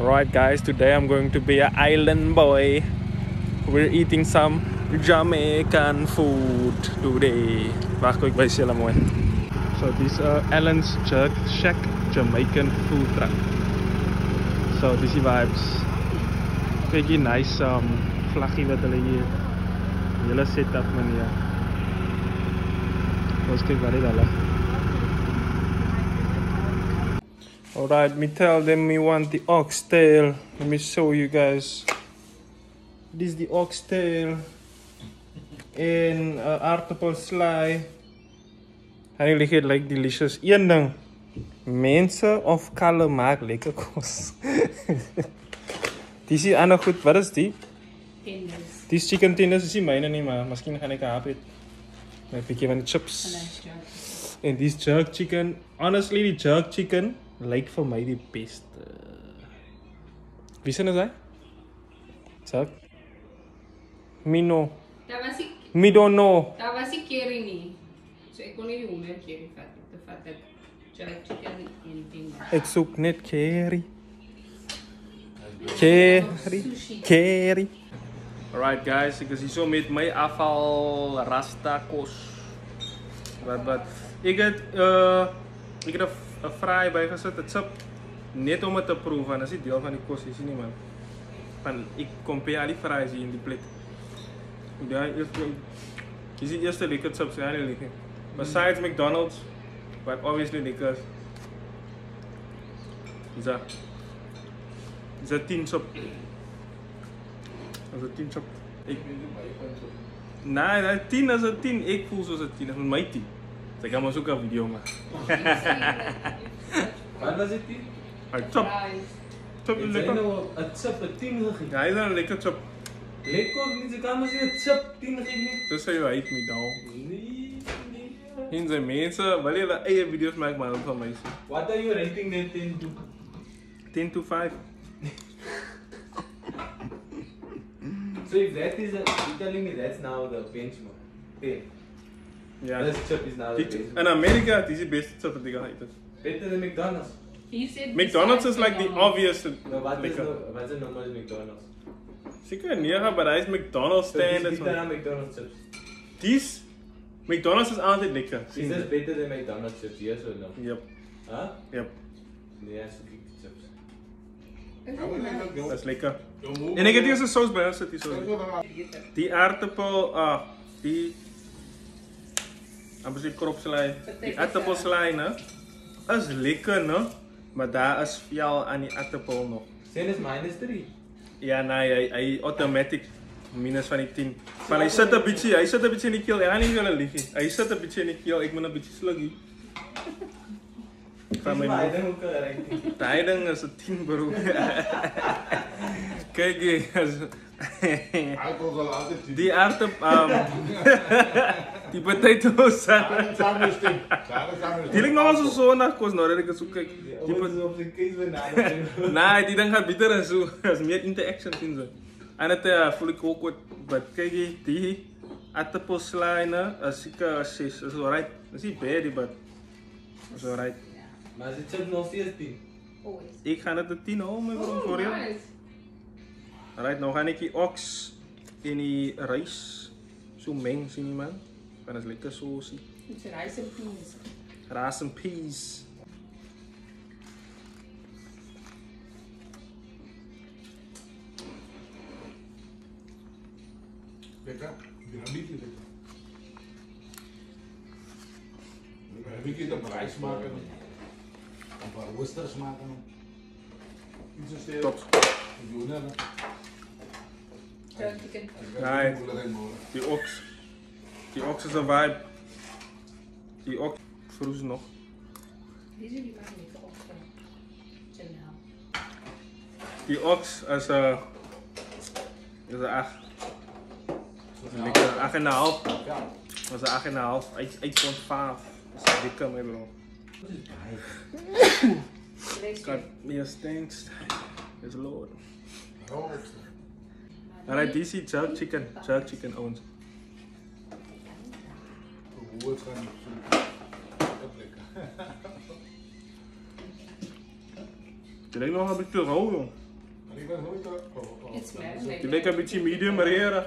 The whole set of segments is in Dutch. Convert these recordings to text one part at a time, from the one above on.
Alright guys, today I'm going to be an island boy. We're eating some Jamaican food today. Wacht, ik jullie mooi. So this uh, Allen's Jerk Shack Jamaican food truck. So this is vibes. Kijk nice um, vlaggie wat hulle hier. Hele setup manier. Ons kyk wat dit hulle. Alright, me tell them me want the oxtail. Let me show you guys. This is the oxtail in uh, aardappel sly. Hy lig het like delicious. Een ding. Mense of kalle maak lekker kos. dis die ander goed. Wat is die? Tenders. Dis chicken tenders is nie myne nie, maar miskien gaan ek hap eet. Met 'n bietjie van chips. En nice jerk. En dis jerk chicken. Honestly, die jerk chicken lyk vir my die beste. Wie sien dit hy? Mino. Daar was ik, Me don't know. daar was ik curry nie. So ek kon nie die honderd curry vat. Te vat ek jerk chicken en tenders. Ek soek net. Curry. Sushi. Curry. Alright guys, ek is hier so met my afval rasta kos. Wat wat ek het uh ek het 'n f- 'n fry bygesit, dit sip net om dit te proe want dit is nie deel van die kos is nie man. Want ek compare al die hier in die plek. Ja, eerste Dis die eerste lekker ja, nie lekker. Besides McDonald's, but obviously lekker. Dat dat 10 chip? Is dat 10 chip? Ik... Nee, dat 10 is een 10. Ik voel zoals een 10. Dat is mijn 10. Ik ga maar zoeken een video maken. Wat was dit? chop is Het zijn lekker. nou een tien gegeven. Ja, hij is een lekker chop. Lekker, niet? Ze kan maar zeggen, chip, tien gegeven. Dat je uit me dan. Nee, nee. Hier zijn mensen, wil je dat eigen video's maken, maar ook van mij. What are you rating that 10 to? 10 to 5. So if that is, a, you're telling me that's now the benchmark. 10. Ja. This chip is now the Dit- benchmark. In Amerika, het is ik ga eten. Better than McDonald's. He said McDonald's is like the obvious No, what is lekker. no, what's the normal McDonald's? Zeker niet, ja, maar hij is McDonald's So is better man. than McDonald's chips. Dies, McDonald's is altijd lekker. Is this better than McDonald's chips? Yes or no? Yep, Huh? yep. Nee, eat the chips. Dat is lekker. En ik heb hier een saus bij, zit die saus. Die aardappel, ah, die... Amper die kropslijn. Die aardappelslijn, hè. Is lekker, hè. Maar daar is vel aan die aardappel nog. Same is minus 3. Ja, nee, hij, hij automatic minus van die 10. Maar hij zit een beetje, hij zit een beetje in die keel. Hij niet willen liggen. Hij zit een beetje in die keel. Ik moet een beetje sluggy. Van mijn een rating. Tijden is een 10 bro. Kijk eens. Die aardappel, um, die potato salad. Die ligt nog als een zondag kost nou dat ik het zo kijk. Die op zijn kees. Nee, die ding gaat beter en zo. Er is meer interaction in ze. En het uh, voel ik ook wat, wat kijk je, die aardappelslijnen, is zeker 6. Dat is alright. Dat is niet bad, but dat is alright. Maar ze chip nog steeds 10. Always. Ik ga het een 10 houden, mijn Oh, voor nice. Alright, nou ga ik die ox in die rijst zo mengen, zie je man. En dat is lekker saucy. It's rice and peas. Rice and peas. Lekker. Dynamiek is lekker. Heb ik hier op rijst maken? Een paar worsters maken? Iets zo stil. Top. Doen hè? Jerk chicken. Nee. Die ox is een vibe. Die ox. Vroeg nog. Deze die maken. Chanel. Die ox is een. Is een 8. Lekker 8 en een half. Ja. Dat is een 8 en een half. 8,5. Dat is dikker, mijn bro. God, meer stinks. Is Lord. Oh, Alright, die is jerk chicken. Jerk chicken, ouwens. Het lekker. Je lijkt nog een beetje rauw, jong. Maar ik ben nooit... eh, oh, oh. It's marinated. Lijkt een beetje medium rare.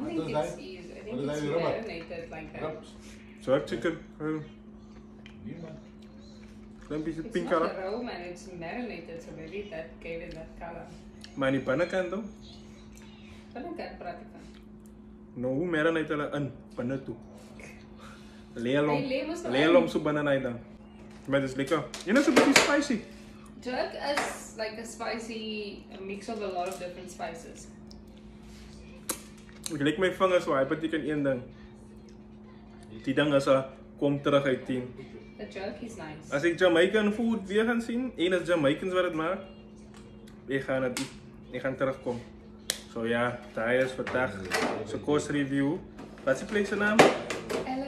I think is it's dat? easy. I think is it's dat, marinated like that. Zo heb chicken. Klein beetje It's pink not color. raw man, it's marinated, so maybe that gave it that color. Maar in die binnenkant dan? Wat ik kan praat ik van? Nou, hoe marinate hulle in binne toe? Leerlom. Leerlom in. so dan. Maar dit is lekker. Jy is 'n bietjie spicy. Jerk is like a spicy a mix of a lot of different spices. Ek lik my vingers so, hy beteken een ding. Die ding is 'n kom terug uit 10. The jerk is nice. As ek Jamaican food weer gaan sien, en is Jamaicans wat dit maak, ek gaan dit. Ek gaan terugkom. So ja, daar is vandag so kos review. Wat is die plek se naam? Ellen's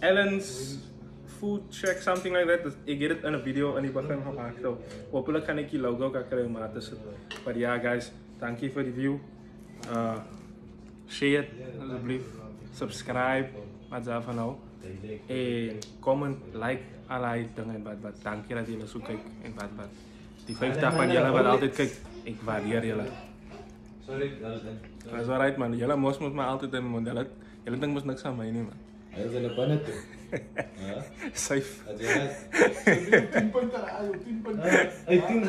Ellen's Food Shack, something like that. Dus get it het in een video in die begin gemaakt. So, hopelijk kan ik die logo kan krijgen om aan te zetten. Maar ja, guys, thank you for the view. Uh, share het, alsjeblieft. Subscribe, wat daarvan nou. En comment, like, allerlei dingen en wat wat. Dank je dat jullie zo kijken en wat wat. Die vijf dag van jullie wat altijd kijken, ik waardeer jullie. Sorry, dat is het. Dat is alright man, jullie moet me altijd in man. Jullie, jullie denken mos niks aan mij niet man. Hij is in de pannen toe. Ja, Safe. dat is het. Op 10